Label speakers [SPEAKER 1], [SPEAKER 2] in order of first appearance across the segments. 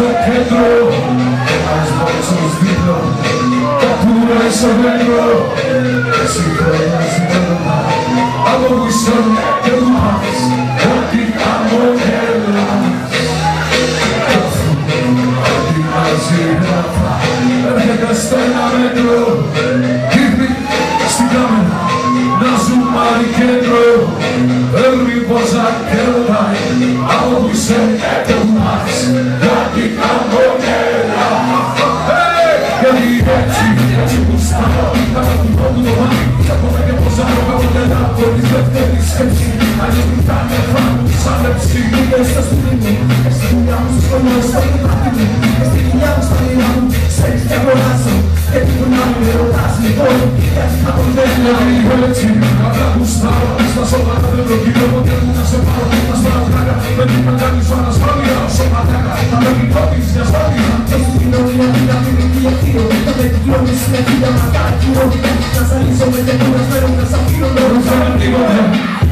[SPEAKER 1] στο κέντρο. Ένας μπόξος δίπλα. Καπούρα στο δέντρο Εσύ χρονιάς μένα Από πίσω και μου πας. Ό,τι χαμογελάς Ό,τι μαζί γράφα Έρχεται στο ένα μέτρο Δείχνει στην κάμερα να ζούμε κέντρο. Παίρνει πόσα και ρωτάει Από πίσω και μου πας
[SPEAKER 2] ρωτάς λοιπόν, γιατί θα τον θέλω
[SPEAKER 1] Γιατί έτσι, κατά που στάω Στα σοβαρά δεν προκύπτω ποτέ μου να σε πάρω Να σπάω πλάκα, δεν την να κάνεις ανασφάλεια Όσο ματάκα, θα με κοιτώπεις για ασφάλεια
[SPEAKER 2] Και στην κοινωνία την αμήνικη ευθύνω Το με την κλώνη συνεχεία ματάκιο Να ζαλίσω με και κουρασμένο να σ' αφήνω
[SPEAKER 1] Δεν φέρνει τίποτε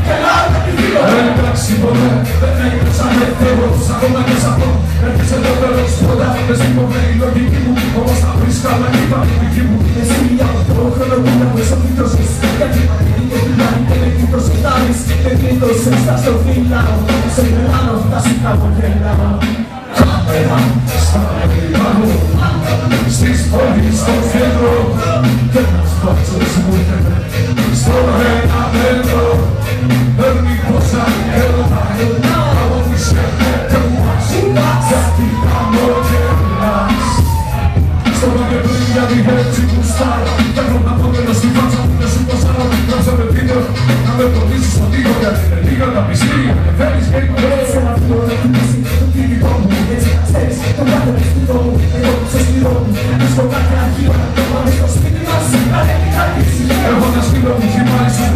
[SPEAKER 2] Και λάβε τη φίλο
[SPEAKER 1] Δεν εντάξει ποτέ, δεν έγινε σαν ελεύθερος Ακόμα και σαν πω, έρχεσαι εδώ τέλος πρώτα Μες την κομμένη λογική μου, όμως θα βρεις καλά και τα δική μου
[SPEAKER 2] κλείτωσες, θα στο φυλάω Σε γελάνω, θα σου χαμογελάω
[SPEAKER 1] Κάμερα στα λιμάνου Στις πόλεις στο κέντρο Και ένας μπάτσος με προτίσεις στον τοίχο Γιατί είναι λίγα τα μυστήρια και θέλεις και είμαι
[SPEAKER 2] Σε ένα φίλο να κοιμήσει το κινητό μου Έτσι ξέρεις, το κάθε μυστικό μου Εγώ στο σκληρό μου. Στο κάθε αρχείο Το πάμε στο σπίτι μας. Να δεν την κρατήσει
[SPEAKER 1] Έχω ένα σκύλο που χυμάει στους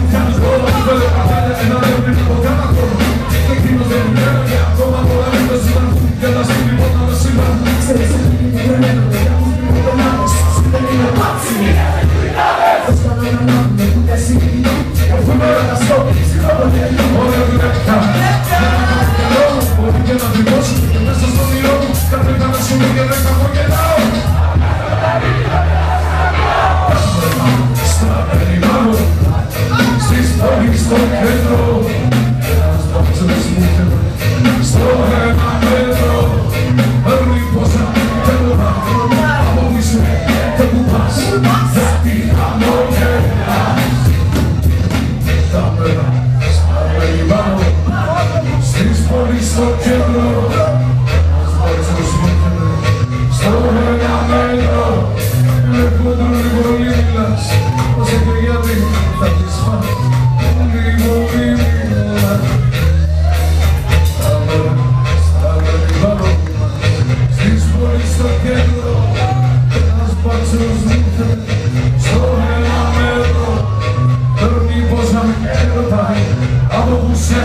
[SPEAKER 2] Αγάπη στο κέντρο. Στο μεγαμένο Βλέπω τον
[SPEAKER 1] Ιβολίλας Ως εκλογιάτη θα της φας. Τον Ιβολίλα Στα περιβάλλον Στις θα στο κέντρο. Ένας πάτσος νύχτες Στο μεγαμένο Παίρνει πόσα με έρωτα Από που σε